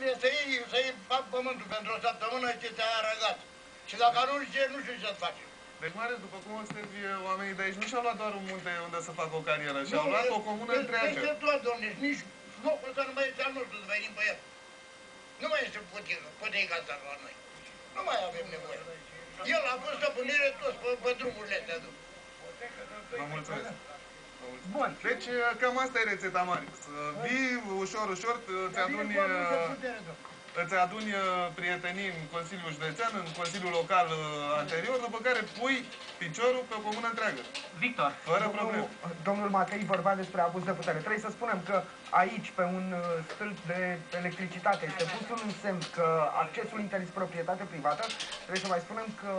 trebuie să iei, să iei fac pământul pentru o săptămână ce ți-a arăgat. Și dacă nu știi, nu știu ce să faci. Deci, mare, după cum observi, oamenii de aici nu și-au luat doar un munte unde să facă o carieră, și-au luat o comună întreagă. Peste tot, domne, nici locul ăsta nu mai este al nostru să venim pe el. Nu mai este puteca asta la noi. Nu mai avem nevoie. El a fost stăpânire toți pe, pe drumurile astea. Vă mulțumesc. Bun. Deci, cam asta e rețeta mare. Să vii ușor, ușor, îți aduni, îți aduni uh, prietenii în Consiliul Județean, în Consiliul Local uh, anterior, după care pui piciorul pe o comună întreagă. Victor. Fără probleme. Domnul Matei vorbea despre abuz de putere. Trebuie să spunem că aici, pe un uh, stâlp de electricitate, este pus un semn că accesul interzis proprietate privată. Trebuie să mai spunem că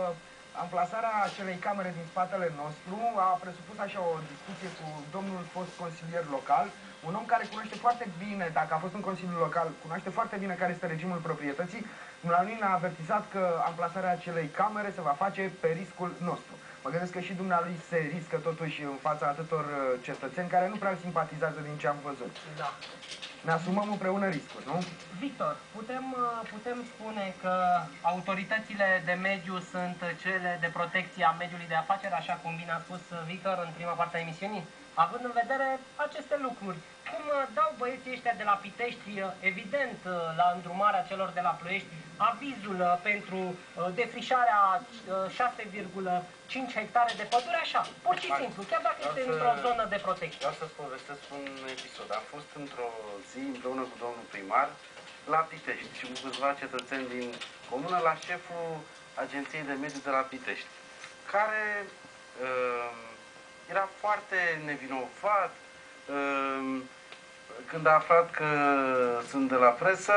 Amplasarea acelei camere din spatele nostru a presupus așa o discuție cu domnul fost consilier local, un om care cunoaște foarte bine, dacă a fost în Consiliul Local, cunoaște foarte bine care este regimul proprietății. Dumnealui ne-a avertizat că amplasarea acelei camere se va face pe riscul nostru. Mă gândesc că și dumnealui se riscă totuși în fața atâtor uh, cetățeni care nu prea simpatizează din ce am văzut. Da. Ne asumăm împreună riscul, nu? Victor, putem, uh, putem spune că autoritățile de mediu sunt cele de protecție a mediului de afaceri, așa cum bine a spus Victor în prima parte a emisiunii? Având în vedere aceste lucruri, cum uh, dau băieții ăștia de la Pitești, uh, evident, la îndrumarea celor de la Ploiești, avizul pentru defrișarea 6,5 hectare de pădure, așa, pur și simplu, chiar dacă este într-o zonă de protecție. Vreau să-ți povestesc un episod. Am fost într-o zi împreună cu domnul primar la Pitești și cu câțiva cetățeni din comună la șeful Agenției de Mediu de la Pitești, care uh, era foarte nevinovat. Uh, când a aflat că sunt de la presă,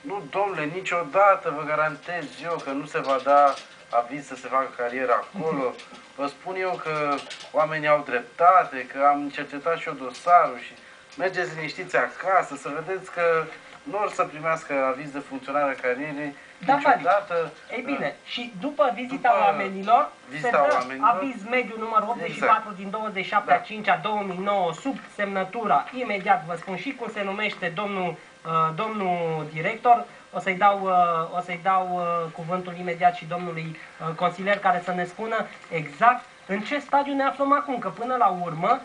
nu, domnule, niciodată vă garantez eu că nu se va da aviz să se facă carieră acolo. Vă spun eu că oamenii au dreptate, că am cercetat și eu dosarul și mergeți liniștiți acasă să vedeți că nu or să primească aviz de funcționare a carierei da, niciodată. Ei bine, uh, și după vizita după oamenilor, vizita se dă oamenilor, aviz mediu numărul 84 exact. din 27 da. a 5 a 2009 sub semnătura, imediat vă spun și cum se numește domnul, uh, domnul director, o să-i dau, uh, o să dau uh, cuvântul imediat și domnului uh, consilier care să ne spună exact în ce stadiu ne aflăm acum, că până la urmă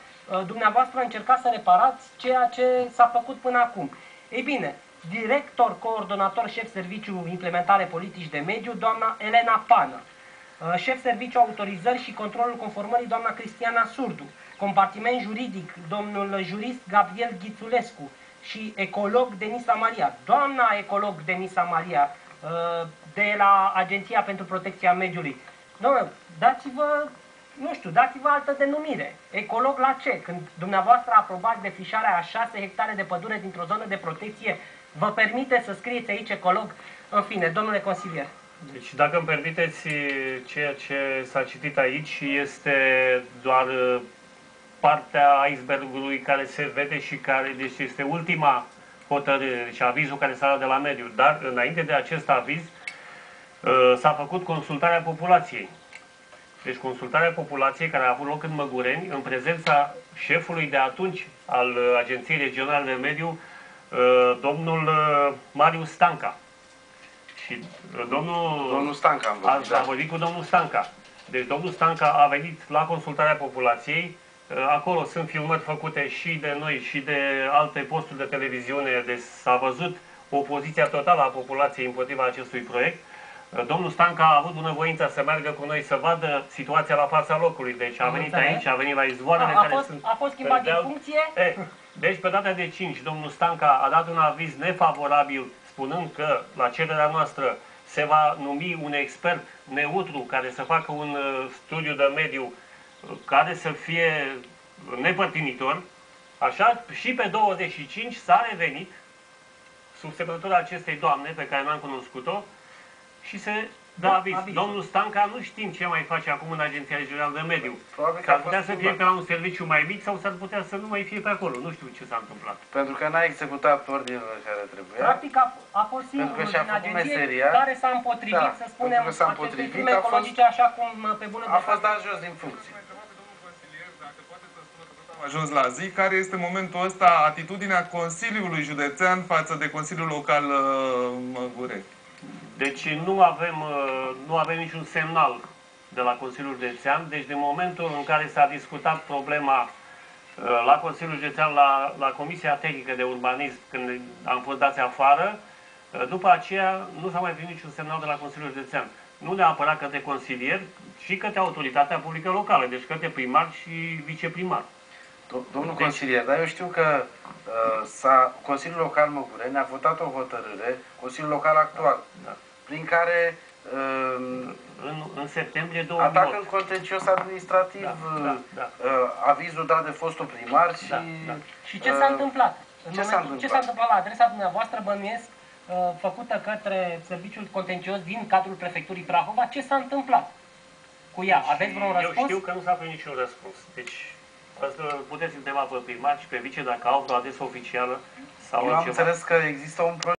dumneavoastră încercați să reparați ceea ce s-a făcut până acum. Ei bine, director, coordonator, șef serviciu implementare politici de mediu, doamna Elena Pană, șef serviciu autorizări și controlul conformării, doamna Cristiana Surdu, compartiment juridic, domnul jurist Gabriel Ghițulescu, și ecolog Denisa Maria. Doamna ecolog Denisa Maria, uh, de la Agenția pentru Protecția Mediului. Doamne, dați-vă, nu știu, dați-vă altă denumire. Ecolog la ce? Când dumneavoastră aprobați defrișarea a 6 hectare de pădure dintr-o zonă de protecție, vă permite să scrieți aici ecolog? În fine, domnule consilier. Deci, dacă îmi permiteți, ceea ce s-a citit aici este doar partea icebergului care se vede și care deci este ultima hotărâre, deci avizul care s-a dat de la mediu. Dar înainte de acest aviz uh, s-a făcut consultarea populației. Deci consultarea populației care a avut loc în Măgureni, în prezența șefului de atunci al Agenției Regionale de Mediu, uh, domnul uh, Marius Stanca. Și domnul, domnul Stanca am vorbit, a, a vorbit cu domnul Stanca. Deci domnul Stanca a venit la consultarea populației, Uh, acolo sunt filmări făcute și de noi și de alte posturi de televiziune, deci s-a văzut opoziția totală a populației împotriva acestui proiect. Uh, domnul Stanca a avut bunăvoința să meargă cu noi să vadă situația la fața locului, deci a venit aici, a venit la izvoarele care fost, sunt... A fost schimbat din funcție? E, deci pe data de 5, domnul Stanca a dat un aviz nefavorabil, spunând că la cererea noastră se va numi un expert neutru care să facă un uh, studiu de mediu care să fie nepărtinitor, așa, și pe 25 s-a revenit sub semnătura acestei doamne pe care n-am cunoscut-o și se da, aviz. Domnul Stanca nu știm ce mai face acum în Agenția Regională de Mediu. Probabil că ar putea să fie pe la un serviciu mai mic sau s-ar putea să nu mai fie pe acolo. Nu știu ce s-a întâmplat. Pentru că n-a executat ordinele care trebuia. Practic a, a fost singurul din agenție meseria, care s-a împotrivit, da, să spunem, acestui crime ecologice, așa cum pe bună A fost dat jos din funcție. am ajuns la zi, care este în momentul ăsta atitudinea Consiliului Județean față de Consiliul Local uh, Măgurei? Deci nu avem, uh, nu avem niciun semnal de la Consiliul Județean. Deci din momentul în care s-a discutat problema uh, la Consiliul Județean, la, la Comisia Tehnică de Urbanism, când am fost dați afară, uh, după aceea nu s-a mai primit niciun semnal de la Consiliul Județean. Nu neapărat către consilier, ci către autoritatea publică locală, deci către primar și viceprimar. Do- Domnul consilier, dar eu știu că uh, s-a, Consiliul Local Măgureni a votat o hotărâre, Consiliul Local actual, Da. prin care uh, În, în septembrie 2008. atacă în contencios administrativ Da, uh, da, da. uh, avizul dat de fostul primar și... Da, da. Și ce s-a uh, întâmplat? În ce s-a momentul- întâmplat? ce s-a întâmplat la adresa dumneavoastră, bănuiesc, uh, făcută către serviciul contencios din cadrul prefecturii Prahova, ce s-a întâmplat cu ea? Aveți vreun Eu răspuns? știu că nu s-a primit niciun răspuns. Deci asta puteți întreba pe primar și pe vice dacă au vreo adresă oficială sau Eu am altceva. înțeles că există un